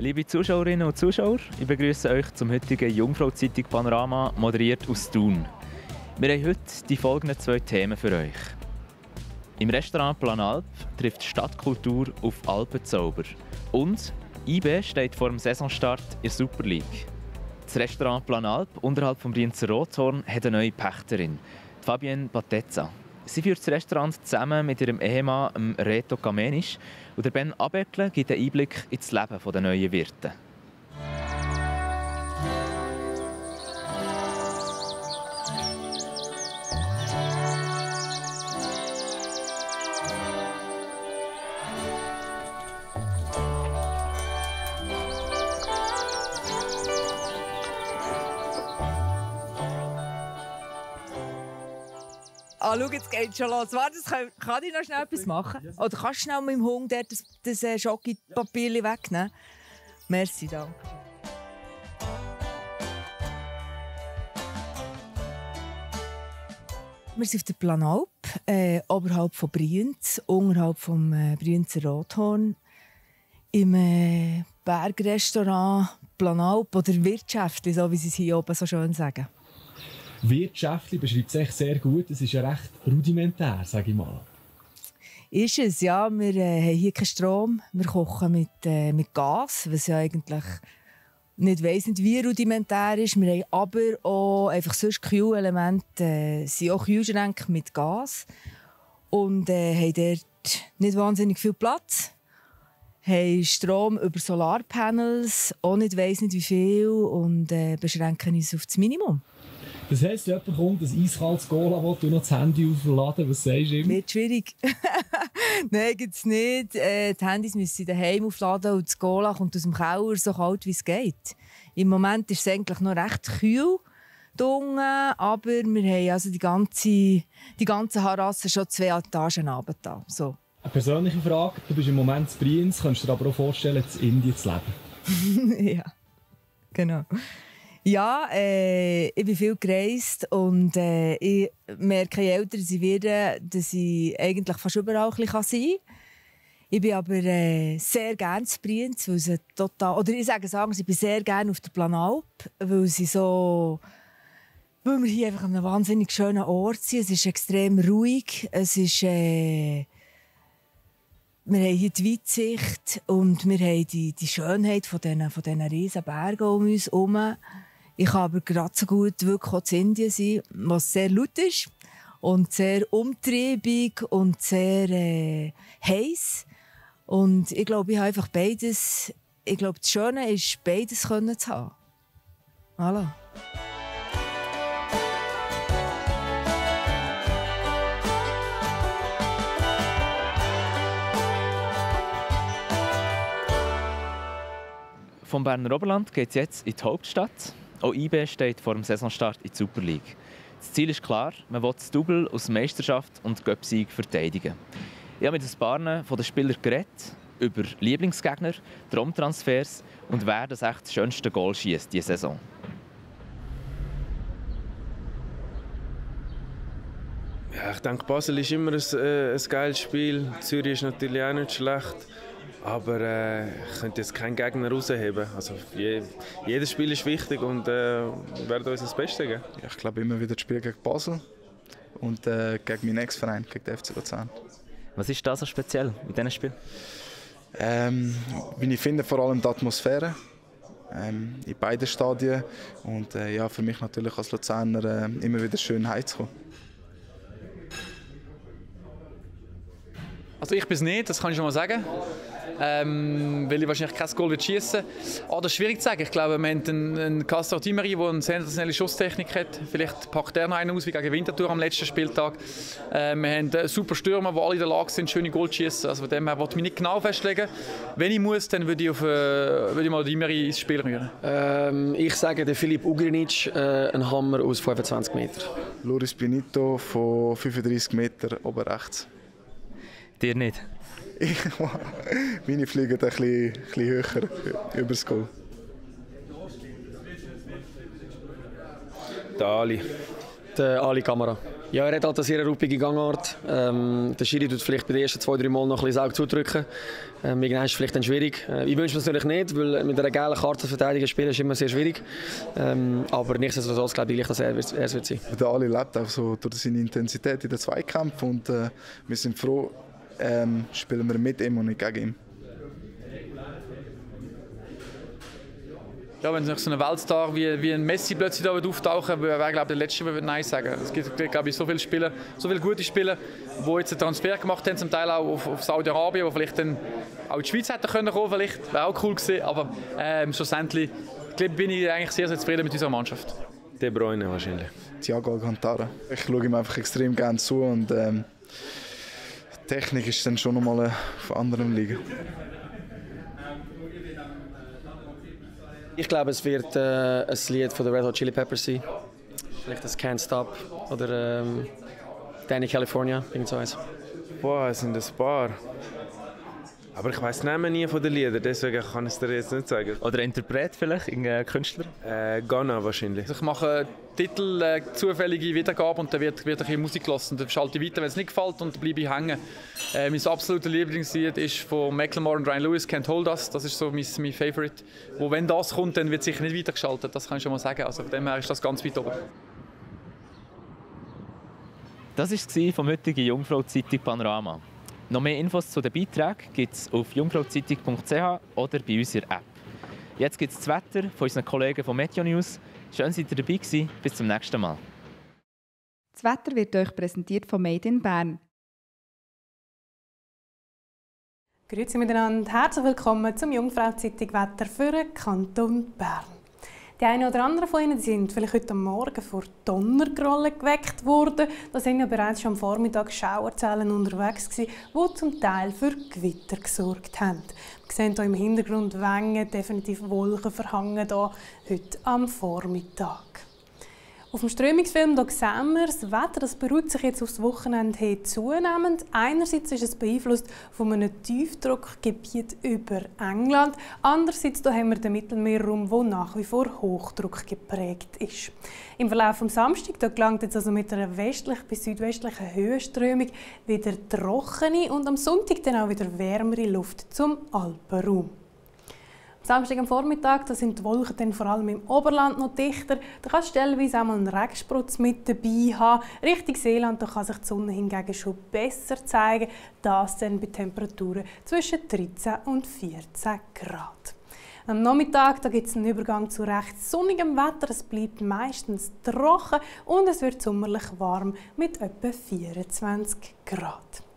Liebe Zuschauerinnen und Zuschauer, ich begrüße euch zum heutigen Jungfrau-Zeitung Panorama, moderiert aus Thun. Wir haben heute die folgenden zwei Themen für euch. Im Restaurant Planalp trifft Stadtkultur auf Alpenzauber. Und IB steht vor dem Saisonstart in der Super League. Das Restaurant Planalp unterhalb vom Brienzer Rothorn hat eine neue Pächterin, Fabienne Batezza. Sie führt das Restaurant zusammen mit ihrem Ehemann Reto Kamenisch und der Ben Abeckle gibt einen Einblick ins Leben der neuen Wirte. Ah, schau, jetzt geht schon los. Warte, kann, kann ich noch schnell etwas machen? Oder kannst du schnell mit dem Hund das, das äh, Schokipapier wegnehmen? Merci, danke. Wir sind auf der Planalp, äh, oberhalb von Brienz, unterhalb vom äh, Brienzer Rothorn, im äh, Bergrestaurant Planalp oder Wirtschaft, so wie sie es hier oben so schön sagen wirtschaftlich beschreibt es sehr gut. Es ist ja recht rudimentär, sage ich mal. Ist es, ja. Wir äh, haben hier keinen Strom. Wir kochen mit, äh, mit Gas, was ja eigentlich nicht weiss nicht, wie rudimentär ist. Wir haben aber auch einfach sonst Kühlelemente, äh, sind auch Kühlschränke mit Gas und äh, haben dort nicht wahnsinnig viel Platz. haben Strom über Solarpanels, auch nicht weiss nicht wie viel und äh, beschränken uns auf das Minimum. Das heisst, jemand kommt, ein eiskaltes Cola will, du noch das Handy aufladen, was sagst du ihm? Wird schwierig. Nein, gibt es nicht. Äh, die Handys müssen sie daheim aufladen und das Cola kommt aus dem Keller so kalt, wie es geht. Im Moment ist es eigentlich noch recht kühl. Dunge, aber wir haben also die ganze, die ganze Harasse schon zwei Etagen runter. So. Eine persönliche Frage. Du bist im Moment in Brienz, kannst du dir aber auch vorstellen, in Indien zu leben? ja, genau. Ja, äh, ich bin viel gereist und äh, ich merke, je älter ich werde, dass ich eigentlich fast überall sein kann. Ich bin aber äh, sehr gerne zu Brienz, weil sie total, oder ich sage sagen, ich bin sehr gerne auf der Planalp, weil sie so, weil wir hier einfach an einem wahnsinnig schönen Ort sind. Es ist extrem ruhig, es ist, äh, wir haben hier die Weitsicht und wir haben die, die Schönheit von diesen, von riesen Bergen um uns herum. Ich kann aber gerade so gut wirklich auch in Indien sein, was sehr laut ist und sehr umtriebig und sehr äh, heiß. Und ich glaube, ich habe einfach beides. Ich glaube, das Schöne ist, beides können zu haben. Voilà. Vom Berner Oberland geht es jetzt in die Hauptstadt. Auch IB steht vor dem Saisonstart in die Super League. Das Ziel ist klar, man will das Double aus Meisterschaft und Göpsieg verteidigen. Ich habe mit ein paar von den Spielern geredet, über Lieblingsgegner, Traumtransfers und wer das echt schönste Goal schießt diese Saison. Ja, ich denke, Basel ist immer ein, äh, ein geiles Spiel. Zürich ist natürlich auch nicht schlecht. Aber äh, ich könnte jetzt keinen Gegner rausheben. Also je, jedes Spiel ist wichtig und äh, werden uns das Beste geben. Ich glaube immer wieder das Spiel gegen Basel und äh, gegen meinen Ex-Verein, gegen den FC Luzern. Was ist da so speziell in diesem Spiel? Ähm, wie ich finde, vor allem die Atmosphäre ähm, in beiden Stadien und äh, ja, für mich natürlich als Luzerner äh, immer wieder schön heimzukommen. Also ich bin es nicht, das kann ich schon mal sagen ähm, weil ich wahrscheinlich kein Goal schießen. Ah, das ist schwierig zu sagen. Ich glaube, wir haben einen, einen Castor Timeri, der eine sensationelle Schusstechnik hat. Vielleicht packt er noch einen aus wie gegen Winterthur am letzten Spieltag. Äh, wir haben einen super Stürmer, die alle in der Lage sind, schöne Goal zu schießen. Also von dem her wollte ich mich nicht genau festlegen. Wenn ich muss, dann würde ich, auf, äh, würde ich mal Timeri ins Spiel rühren. Ähm, ich sage der Filip Ugrinic, äh, ein Hammer aus 25 Metern. Loris Benito von 35 Meter oben rechts. Dir nicht? meine fliegen ein bisschen, ein bisschen höher über das Goal. Der Ali. Der Ali Kamera. Ja, er hat halt eine sehr ruppige Gangart. Ähm, der Schiri tut vielleicht bei den ersten zwei, drei Mal noch ein bisschen Auge zudrücken. Ähm, irgendwann ist es vielleicht dann schwierig. Äh, ich wünsche es natürlich nicht, weil mit einer geilen Karte verteidigen spielen ist immer sehr schwierig. Ähm, aber nichtsdestotrotz glaube ich, dass er, er es wird sein. Der Ali lebt auch so durch seine Intensität in den Zweikämpfen und äh, wir sind froh, ähm, spielen wir mit ihm und nicht gegen ihn. Ja, wenn so ein Weltstar wie, wie ein Messi plötzlich da auftauchen würde, wäre glaube der Letzte, der Nein sagen Es gibt glaube ich, so viele Spieler, so viele gute Spieler, die jetzt einen Transfer gemacht haben, zum Teil auch auf, auf Saudi-Arabien, wo vielleicht dann auch in die Schweiz hätten können kommen, vielleicht wäre auch cool gewesen, aber ähm, schlussendlich bin ich eigentlich sehr, sehr zufrieden mit unserer Mannschaft. De Bruyne wahrscheinlich. Thiago Alcantara. Ich schaue ihm einfach extrem gerne zu und ähm, Technik ist dann schon nochmal auf anderen Liga. Ich glaube, es wird äh, ein Lied von den Red Hot Chili Peppers sein. Vielleicht das Can't Stop oder ähm, Danny California, irgend so eins. Boah, es sind ein paar. Aber ich weiß Namen nie von den Liedern, deswegen kann ich es dir jetzt nicht sagen. Oder Interpret vielleicht, irgendein Künstler? Äh, Ghana wahrscheinlich. Also ich mache Titel, äh, zufällige Wiedergabe und dann wird, wird ein bisschen Musik gelassen. Dann schalte ich weiter, wenn es nicht gefällt und bleibe ich hängen. Äh, mein absolutes Lieblingslied ist von Macklemore und Ryan Lewis, Can't Hold Us. Das ist so mein, mein Favorite. Wo wenn das kommt, dann wird sicher nicht weitergeschaltet, das kann ich schon mal sagen. Also von dem her ist das ganz weit oben. Das war vom heutigen Jungfrau-Zeitung Panorama. Noch mehr Infos zu den Beiträgen gibt es auf jungfrauzeitung.ch oder bei unserer App. Jetzt gibt es das Wetter von unseren Kollegen von Meteo News. Schön, dass ihr dabei gewesen. Bis zum nächsten Mal. Das Wetter wird euch präsentiert von Made in Bern. Grüezi miteinander, herzlich willkommen zum Jungfrau-Zeitung Wetter für den Kanton Bern. Die einen oder anderen von Ihnen sind vielleicht heute Morgen vor Donnergrollen geweckt worden. Da sind ja bereits schon am Vormittag Schauerzellen unterwegs gewesen, die zum Teil für Gewitter gesorgt haben. Wir sehen hier im Hintergrund Wengen, definitiv Wolken verhangen hier heute am Vormittag. Auf dem Strömungsfilm da sehen wir, das Wetter das beruhigt sich jetzt aufs Wochenende hin zunehmend. Einerseits ist es beeinflusst von einem Tiefdruckgebiet über England. Andererseits da haben wir den Mittelmeerraum, der nach wie vor Hochdruck geprägt ist. Im Verlauf des Samstag gelangt jetzt also mit einer westlich bis südwestlichen Höhenströmung wieder trockene und am Sonntag dann auch wieder wärmere Luft zum Alpenraum. Samstag am Vormittag da sind die Wolken dann vor allem im Oberland noch dichter. Da kannst du stellenweise auch mal einen Regsprutz mit dabei haben. Richtung Seeland da kann sich die Sonne hingegen schon besser zeigen. Das dann bei Temperaturen zwischen 13 und 14 Grad. Am Nachmittag gibt es einen Übergang zu recht sonnigem Wetter. Es bleibt meistens trocken und es wird sommerlich warm mit etwa 24 Grad.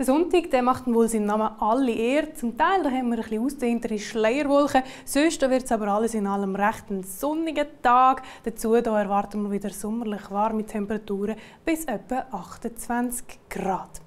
Der Sonntag der macht wohl seinen Namen alle eher. Zum Teil da haben wir ein bisschen ausdehntere Schleierwolken. Sonst wird es aber alles in allem recht ein sonniger Tag. Dazu da erwarten wir wieder sommerlich warme Temperaturen bis etwa 28 Grad.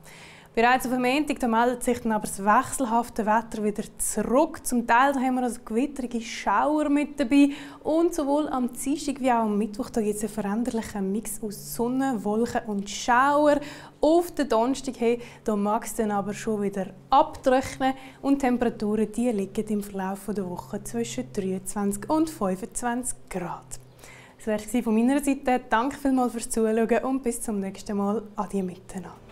Bereits auf dem Montag meldet sich dann aber das wechselhafte Wetter wieder zurück. Zum Teil haben wir also gewitterige Schauer mit dabei. Und sowohl am Dienstag wie auch am Mittwoch gibt es einen veränderlichen Mix aus Sonne, Wolken und Schauer. Auf den Donnerstag hey, da mag es dann aber schon wieder abtrocknen und die Temperaturen die liegen im Verlauf der Woche zwischen 23 und 25 Grad. Das war es von meiner Seite. Danke vielmals fürs Zuschauen und bis zum nächsten Mal. Adieu miteinander.